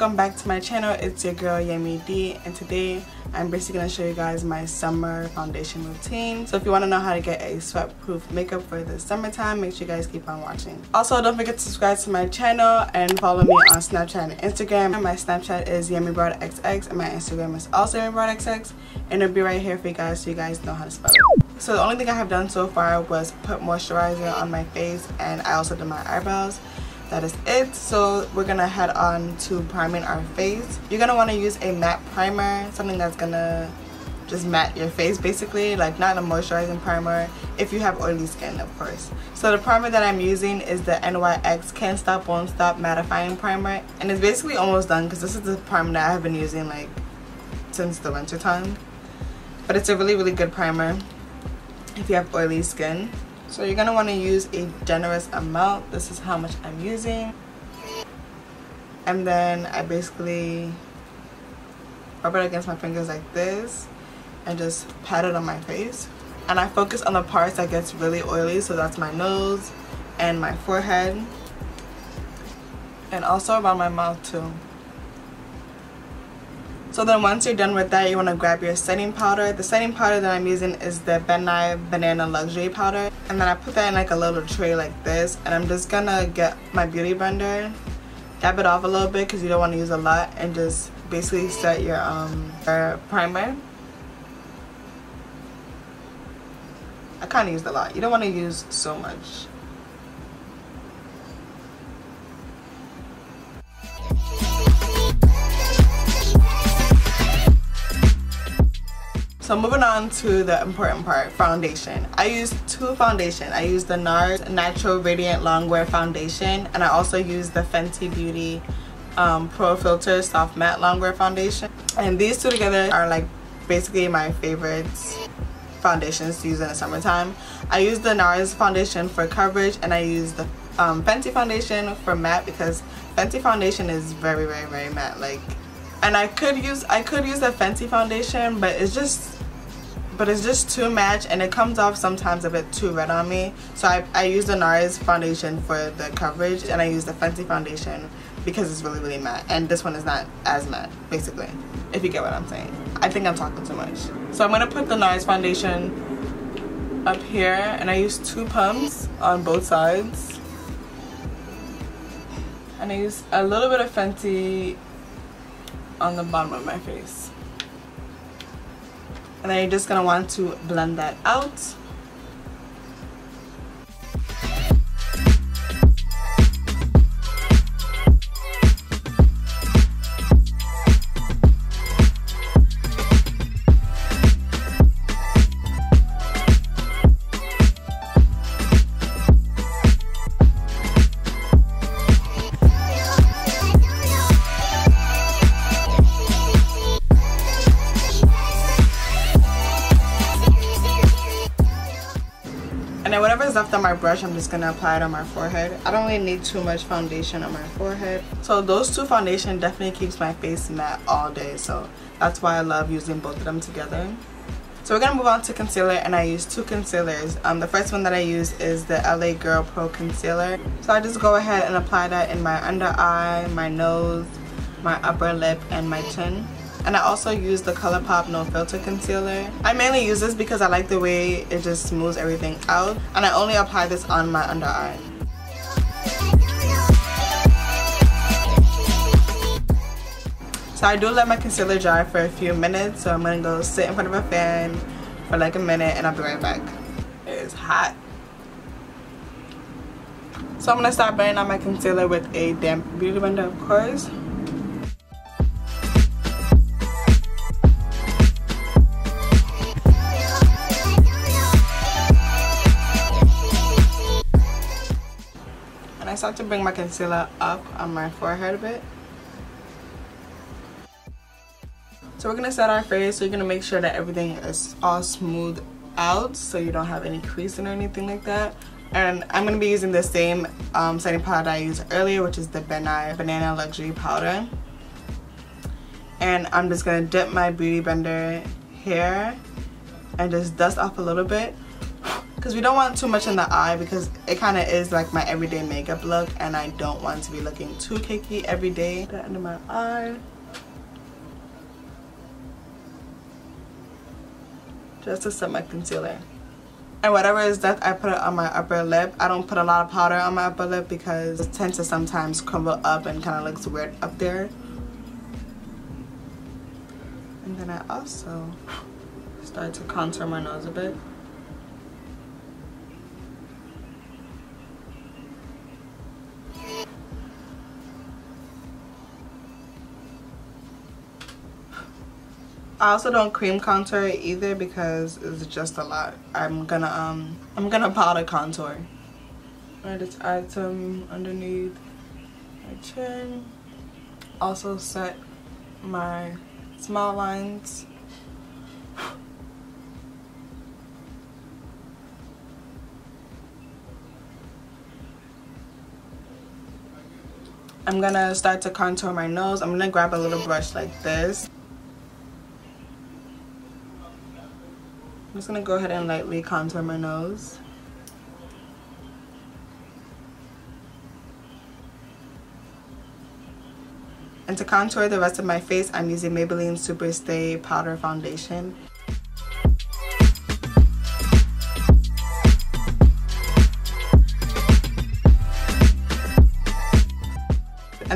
welcome back to my channel. It's your girl Yamii Dee and today I'm basically going to show you guys my summer foundation routine. So if you want to know how to get a sweat proof makeup for the summertime make sure you guys keep on watching. Also don't forget to subscribe to my channel and follow me on Snapchat and Instagram. My Snapchat is Yamiibroadxx and my Instagram is also Yamiibroadxx. And it'll be right here for you guys so you guys know how to spell it. So the only thing I have done so far was put moisturizer on my face and I also did my eyebrows that is it. So we're gonna head on to priming our face. You're gonna want to use a matte primer something that's gonna just matte your face basically like not a moisturizing primer if you have oily skin of course. So the primer that I'm using is the NYX Can't Stop Won't Stop mattifying primer and it's basically almost done because this is the primer that I've been using like since the winter time. But it's a really really good primer if you have oily skin so you're going to want to use a generous amount. This is how much I'm using. And then I basically rub it against my fingers like this and just pat it on my face. And I focus on the parts that gets really oily. So that's my nose and my forehead. And also around my mouth too. So then once you're done with that, you want to grab your setting powder. The setting powder that I'm using is the Ben Nye Banana Luxury Powder. And then I put that in like a little tray like this. And I'm just going to get my Beauty Blender, dab it off a little bit because you don't want to use a lot. And just basically set your, um, your primer. I kind of used a lot. You don't want to use so much. So moving on to the important part, foundation. I use two foundation. I use the NARS Natural Radiant Longwear Foundation and I also use the Fenty Beauty um, Pro Filtr Soft Matte Longwear Foundation. And these two together are like basically my favorites foundations to use in the summertime. I use the NARS foundation for coverage and I use the um, Fenty foundation for matte because Fenty foundation is very very very matte like and I could use I could use the Fenty foundation but it's just but it's just too much and it comes off sometimes a bit too red on me. So I, I use the NARS foundation for the coverage and I use the Fenty foundation because it's really really matte. And this one is not as matte basically if you get what I'm saying. I think I'm talking too much. So I'm gonna put the NARS foundation up here and I use two pumps on both sides. And I use a little bit of Fenty on the bottom of my face and then you're just gonna want to blend that out On my brush, I'm just to apply it on my forehead. I don't really need too much foundation on my forehead. So those two foundation definitely keeps my face matte all day. So that's why I love using both of them together. So we're to move on to concealer and I use two concealers. Um, the first one that I use is the LA Girl Pro Concealer. So I just go ahead and apply that in my under eye, my nose, my upper lip, and my chin and I also use the ColourPop No Filter Concealer. I mainly use this because I like the way it just smooths everything out and I only apply this on my under eye. So I do let my concealer dry for a few minutes so I'm gonna go sit in front of a fan for like a minute and I'll be right back. It is hot. So I'm gonna start burning on my concealer with a damp beauty blender of course. Start to bring my concealer up on my forehead a bit. So we're going to set our face. So you're going to make sure that everything is all smooth out so you don't have any creasing or anything like that. And I'm going to be using the same um, setting powder I used earlier, which is the Ben Nye Banana Luxury Powder. And I'm just going to dip my Beauty Blender here and just dust off a little bit because we don't want too much in the eye because it kind of is like my everyday makeup look and I don't want to be looking too cakey every day. That under my eye. Just to set my concealer. And whatever is that, I put it on my upper lip. I don't put a lot of powder on my upper lip because it tends to sometimes crumble up and kind of looks weird up there. And then I also start to contour my nose a bit. I also don't cream contour either because it's just a lot. I'm gonna um I'm gonna powder contour. I just add some underneath my chin. Also set my smile lines. I'm gonna start to contour my nose. I'm gonna grab a little brush like this. I'm just gonna go ahead and lightly contour my nose. And to contour the rest of my face, I'm using Maybelline Super Stay Powder Foundation.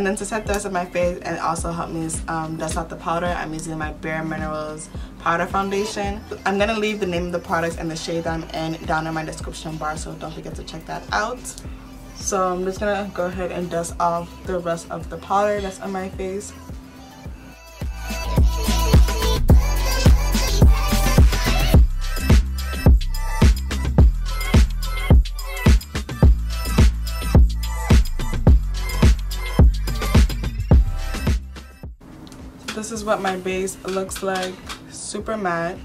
And then to set the rest of my face and also help me um, dust out the powder, I'm using my Bare Minerals Powder Foundation. I'm going to leave the name of the products and the shade I'm in down in my description bar, so don't forget to check that out. So I'm just going to go ahead and dust off the rest of the powder that's on my face. This is what my base looks like. Super matte.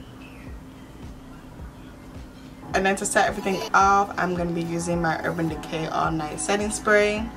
And then to set everything off I'm going to be using my Urban Decay All Night Setting Spray